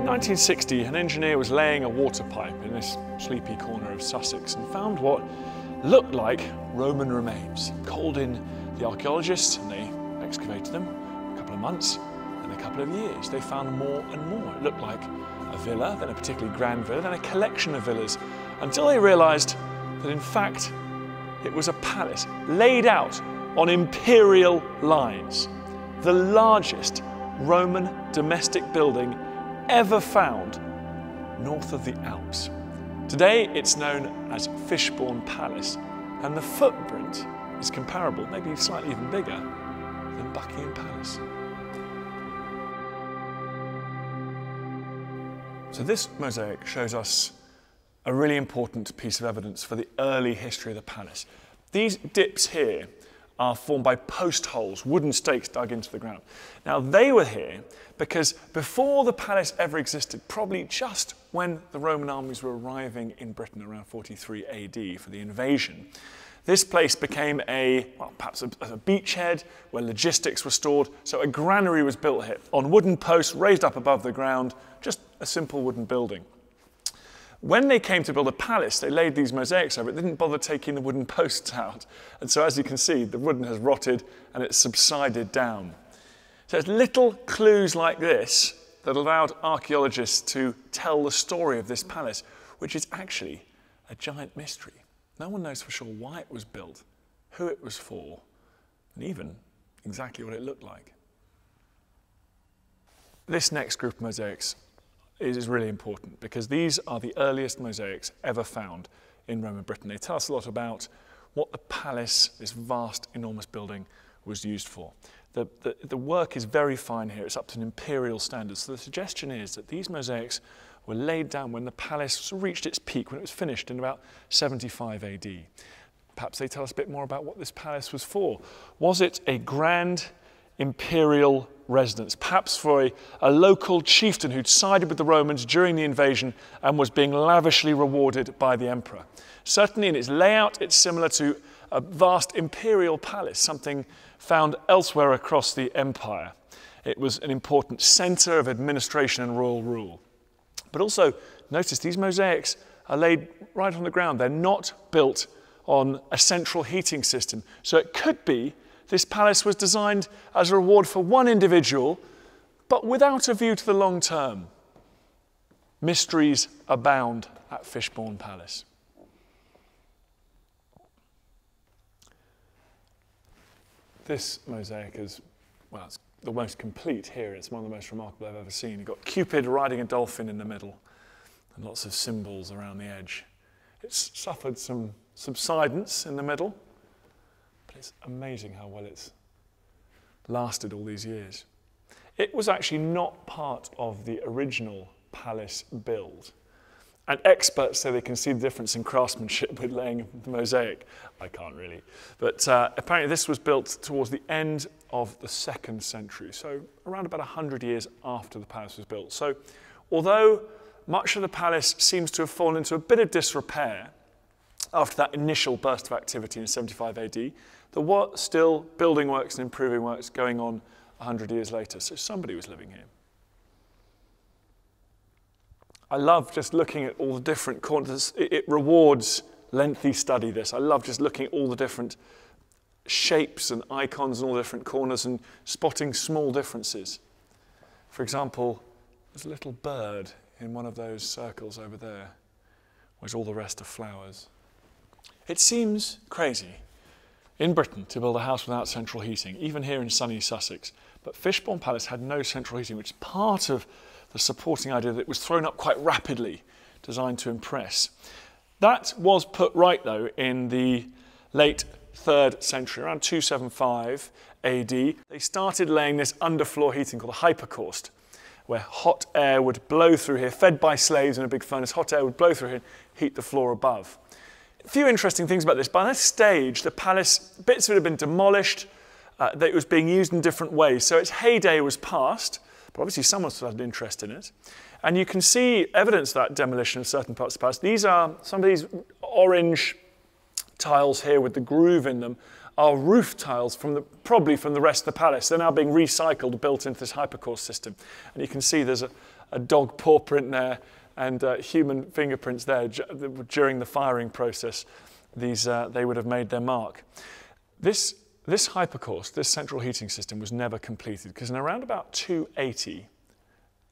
In 1960, an engineer was laying a water pipe in this sleepy corner of Sussex and found what looked like Roman remains. Called in the archaeologists and they excavated them a couple of months and a couple of years. They found more and more. It looked like a villa, then a particularly grand villa, then a collection of villas, until they realized that in fact it was a palace laid out on imperial lines, the largest Roman domestic building ever found north of the Alps. Today it's known as Fishbourne Palace, and the footprint is comparable, maybe slightly even bigger, than Buckingham Palace. So this mosaic shows us a really important piece of evidence for the early history of the palace. These dips here are formed by post holes, wooden stakes dug into the ground. Now, they were here because before the palace ever existed, probably just when the Roman armies were arriving in Britain around 43 AD for the invasion, this place became a, well, perhaps a, a beachhead where logistics were stored. So a granary was built here on wooden posts raised up above the ground, just a simple wooden building. When they came to build a palace, they laid these mosaics over it. They didn't bother taking the wooden posts out. And so as you can see, the wooden has rotted and it's subsided down. So it's little clues like this that allowed archaeologists to tell the story of this palace, which is actually a giant mystery. No one knows for sure why it was built, who it was for, and even exactly what it looked like. This next group of mosaics is really important because these are the earliest mosaics ever found in Roman Britain. They tell us a lot about what the palace, this vast, enormous building, was used for. The, the, the, work is very fine here. It's up to an imperial standard. So the suggestion is that these mosaics were laid down when the palace reached its peak, when it was finished in about 75 AD. Perhaps they tell us a bit more about what this palace was for. Was it a grand imperial residence, perhaps for a, a, local chieftain who'd sided with the Romans during the invasion and was being lavishly rewarded by the emperor. Certainly in its layout, it's similar to a vast imperial palace, something found elsewhere across the empire. It was an important center of administration and royal rule. But also, notice these mosaics are laid right on the ground. They're not built on a central heating system. So it could be this palace was designed as a reward for one individual, but without a view to the long term. Mysteries abound at Fishbourne Palace. This mosaic is, well, it's the most complete here. It's one of the most remarkable I've ever seen. You've got Cupid riding a dolphin in the middle and lots of symbols around the edge. It's suffered some subsidence in the middle, but it's amazing how well it's lasted all these years. It was actually not part of the original palace build. And experts say they can see the difference in craftsmanship with laying the mosaic. I can't really. But uh, apparently this was built towards the end of the second century, so around about 100 years after the palace was built. So although much of the palace seems to have fallen into a bit of disrepair after that initial burst of activity in 75 AD, there were still building works and improving works going on 100 years later. So somebody was living here. I love just looking at all the different corners. It, rewards lengthy study, this. I love just looking at all the different shapes and icons in all the different corners and spotting small differences. For example, there's a little bird in one of those circles over there, whereas all the rest are flowers. It seems crazy in Britain to build a house without central heating, even here in sunny Sussex. But Fishbourne Palace had no central heating, which is part of the supporting idea that was thrown up quite rapidly, designed to impress. That was put right, though, in the late third century, around 275 AD. They started laying this underfloor heating called a hypocaust, where hot air would blow through here, fed by slaves in a big furnace. Hot air would blow through here and heat the floor above. A few interesting things about this. By this stage, the palace, bits of it had been demolished, uh, that it was being used in different ways. So its heyday was past, but obviously someone still had an interest in it. And you can see evidence of that demolition of certain parts of the palace. These are some of these orange tiles here with the groove in them are roof tiles from the, probably from the rest of the palace. They're now being recycled, built into this hypocaust system. And you can see there's a, a dog paw print there and uh, human fingerprints there during the firing process. These, uh, they would have made their mark. This, this hypocaust, this central heating system, was never completed because in around about 280,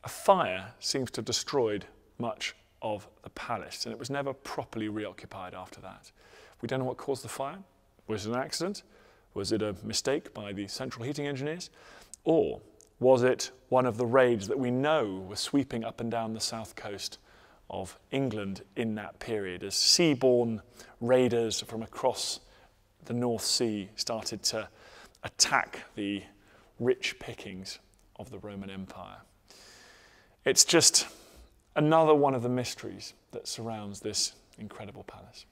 a fire seems to have destroyed much of the palace and it was never properly reoccupied after that. We don't know what caused the fire. Was it an accident? Was it a mistake by the central heating engineers? Or was it one of the raids that we know were sweeping up and down the south coast of England in that period as seaborne raiders from across the North Sea started to attack the rich pickings of the Roman Empire? It's just another one of the mysteries that surrounds this incredible palace.